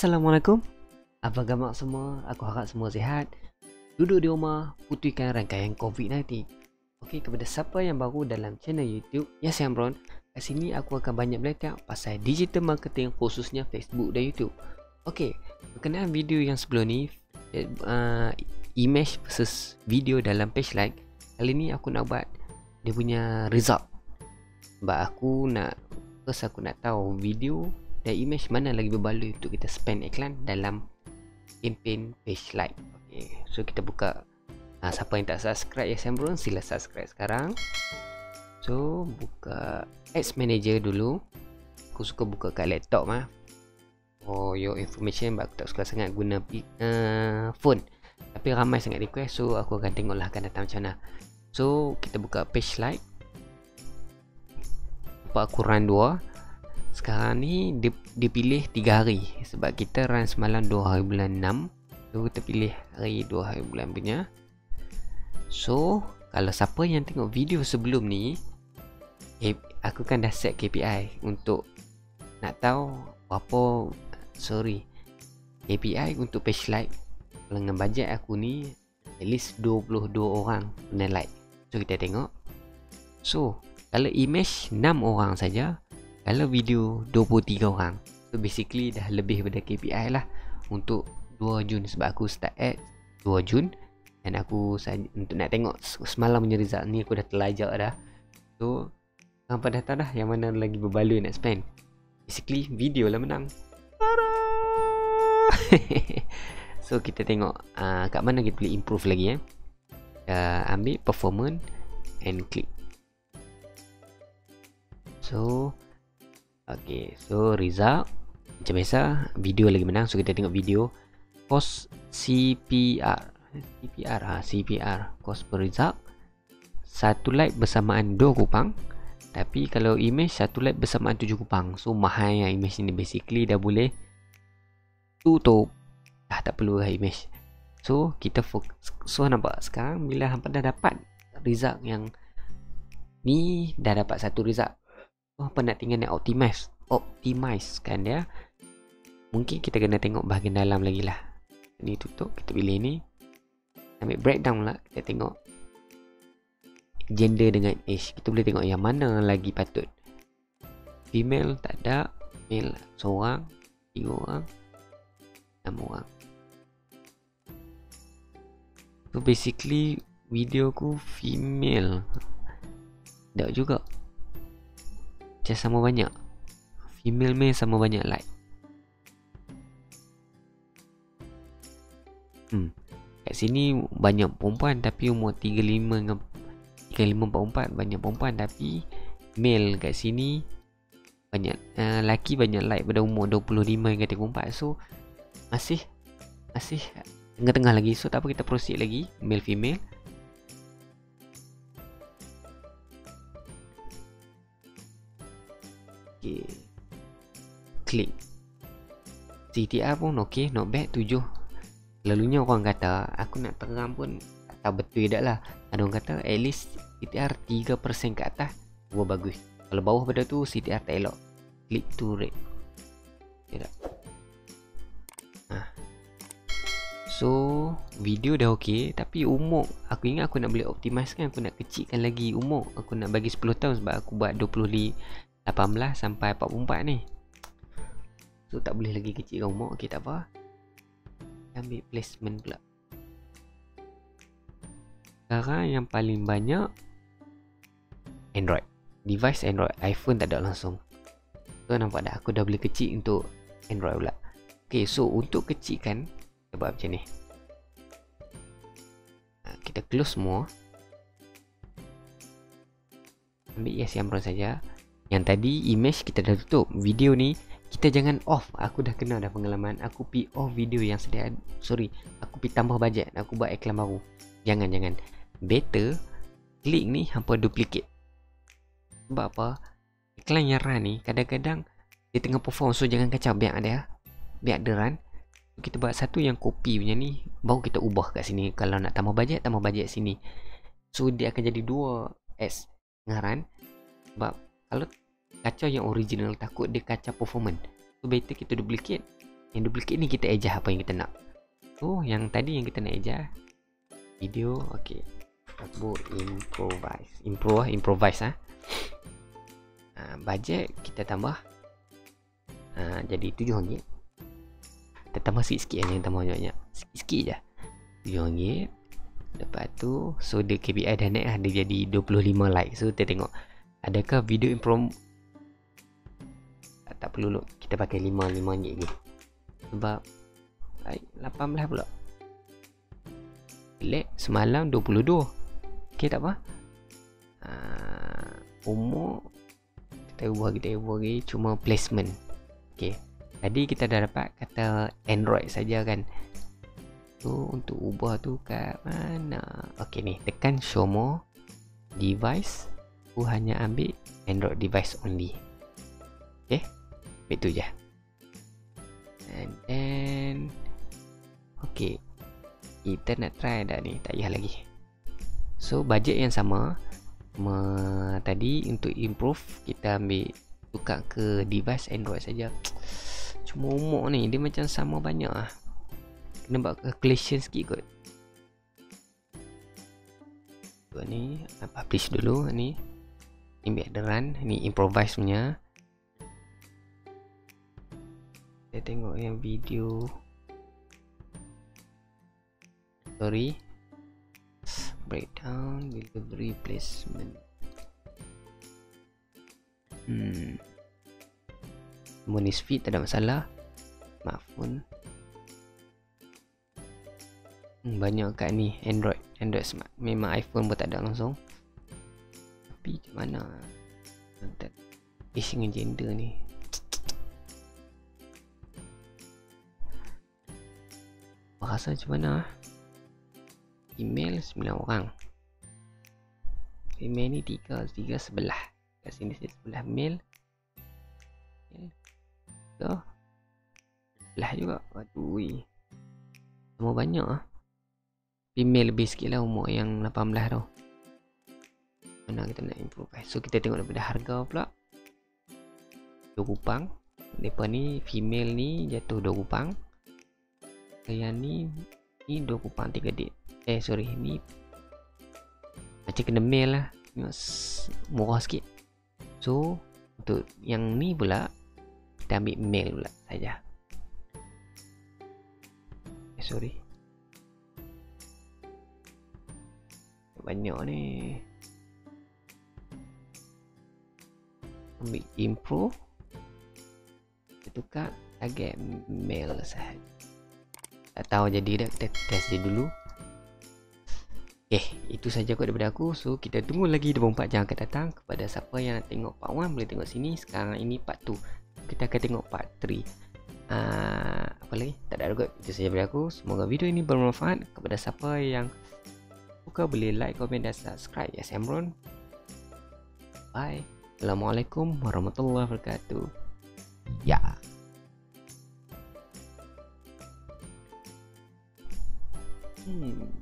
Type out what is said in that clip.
Assalamualaikum. Apa khabar semua? Aku harap semua sihat. Duduk di rumah Putihkan rangkaian COVID-19 Okey, kepada siapa yang baru dalam channel YouTube Yes, Amron Kat sini aku akan banyak belajar Pasal digital marketing khususnya Facebook dan YouTube. Okey, berkenaan video yang sebelum ni uh, Image versus video dalam page like Kali ni aku nak buat Dia punya result Sebab aku nak First aku nak tahu video dan image mana lagi berbaloi untuk kita spend iklan dalam campaign page like okay. so kita buka. Uh, siapa yang tak subscribe ya Sembron sila subscribe sekarang. So buka ads manager dulu. Aku suka buka kat laptop mah for your information but aku tak suka sangat guna uh, phone. Tapi ramai sangat request so aku akan tengok lah akan datang macam mana. So kita buka page like nampak aku run 2 sekarang ni dia, dia pilih 3 hari. Sebab kita run semalam 2 hari bulan 6 so kita pilih hari 2 hari bulan punya. So kalau siapa yang tengok video sebelum ni eh, aku kan dah set KPI untuk nak tahu apa sorry KPI untuk page like. Dengan bajet aku ni at least 22 orang kena like. So kita tengok. So kalau image 6 orang saja kalau video 23 orang. So basically dah lebih daripada KPI lah. Untuk 2 Jun Sebab aku start at 2 Jun. Dan aku untuk nak tengok Semalam punya result ni aku dah terlajak dah. So Sampai dah tahu dah yang mana lagi berbaloi nak spend. Basically video lah menang. So kita tengok uh, Kat mana kita boleh improve lagi eh. Uh, Ambil performance And click So Okay, so result Macam biasa, video lagi menang. So kita tengok video Cost CPR CPR ha, CPR Cost per result Satu like bersamaan 2 kupang. Tapi kalau image Satu like bersamaan 7 kupang. So mahal yang image ni. Basically dah boleh Tutup. Dah tak perlu lah image. So kita fokus So nampak sekarang Bila hampa dah dapat Result yang Ni dah dapat satu result apa nak tinggal nak optimize? Optimize kan dia mungkin kita kena tengok bahagian dalam lagi lah. Ni tutup kita pilih ni. Ambil breakdown lah kita tengok gender dengan age. Kita boleh tengok yang mana lagi patut. Female tak ada male seorang tiga orang enam orang. So basically video ku female. Tak juga macam sama banyak. Female male sama banyak like. Hmm. Kat sini banyak perempuan tapi umur 35 dengan 35 44 banyak perempuan tapi male kat sini banyak uh, laki banyak like pada umur 25 hingga 34 so masih masih tengah-tengah lagi. So tak apa kita proceed lagi. Male female Klik. CTR pun okey, not bad, tujuh. Lalunya orang kata, aku nak terang pun tak betul tak lah. Ada orang kata, at least CTR 3% ke atas, gua bagus. Kalau bawah pada tu, CTR tak elok. Klik to rate. Okay tak? Ha. So, video dah okey, tapi umur, aku ingat aku nak boleh optimize kan, aku nak kecilkan lagi umur. Aku nak bagi 10 tahun sebab aku buat 20 18 sampai 44 ni So tak boleh lagi kecil kan umur. Okay tak apa. Ambil placement pula. Sekarang yang paling banyak Android. Device Android. iPhone tak ada langsung. So nampak dah Aku dah boleh kecil untuk Android pula. Okay so untuk kecilkan Kita buat macam ni. Ha, Kita close semua. Ambil yes yang saja. Yang tadi image kita dah tutup. Video ni kita jangan off. Aku dah kenal dah pengalaman. Aku pi off video yang sedia Sorry Aku pi tambah bajet. Aku buat iklan baru. Jangan jangan. Better Klik ni hampa duplicate. Sebab apa? Iklan yang run ni Kadang-kadang Dia tengah perform So jangan kacau. Biar ada Biar ada run. Kita buat satu yang copy punya ni Baru kita ubah kat sini. Kalau nak tambah bajet Tambah bajet sini. So dia akan jadi dua S Dengan run. Sebab kalau kaca yang original takut dia kaca performance. So better kita duplicate. Yang duplicate ni kita adjust apa yang kita nak. So yang tadi yang kita nak adjust video okay. Aku improvise. Improve improvise ah. Ha, budget kita tambah. Ha, jadi tujuh ringgit. Kita tambah sikit-sikit yang tambah banyak-banyak. Sikit-sikit je. Tujuh ringgit. Lepas tu so dia KPI dah naik lah. Dia jadi 25 like. So kita tengok adakah video improve tak, perlu look kita pakai 5 5 ringgit lagi. Sebab like 18 pula. Lek semalam 22 Okay tak apa? Uh, Umur Kita ubah kita ubah lagi Cuma placement. Okay Tadi kita dah dapat kata Android saja kan? So untuk ubah tu kat mana? Okay ni tekan show more. Device Aku hanya ambil Android device only. Okay Itu je. And then Okay. Kita nak try dah ni tak payah lagi. So budget yang sama me, tadi untuk improve kita ambil tukar ke device android saja. Cuma umur ni dia macam sama banyak ah kena buat calculation sikit kot. Ni publish dulu ni. Ambil ada run ni improvise punya kita tengok yang video. Sorry. Breakdown delivery placement. Hmm. Monis feed tak ada masalah. Pun. Hmm, banyak kat ni. Android android smart. Memang iphone pun tak ada langsung. Tapi macam mana? Isi dengan gender ni Bahasa macam mana email 9 orang. Email ni 3 3 sebelah. Kat sini saya sebelah mail. So sebelah juga. Waduh semua banyak ah. Email lebih sikit lah umur yang 18 tu. Mana kita nak improve so kita tengok daripada harga pula. 2 kupang. Mereka ni female ni jatuh 2 kupang Yang ni Ni 2 kupang 3 dit Eh sorry ni Macam kena mail lah. Murah sikit. So Untuk yang ni pula Kita ambil mail pula saja. Eh sorry. Banyak ni. Ambil improve Kita tukar Target mail sahaja Tak tahu jadi dah Kita test dia dulu Okay, itu saja kot daripada aku. So, kita tunggu lagi 24 jam akan datang. Kepada siapa yang nak tengok part 1, boleh tengok sini. Sekarang ini part 2. Kita akan tengok part 3. Uh, ah, apa lagi? Tak ada kot. Itu saja daripada aku. Semoga video ini bermanfaat. Kepada siapa yang suka, boleh like, komen dan subscribe. Ya, Samron. Bye. Assalamualaikum warahmatullahi wabarakatuh. Ya. Hmm.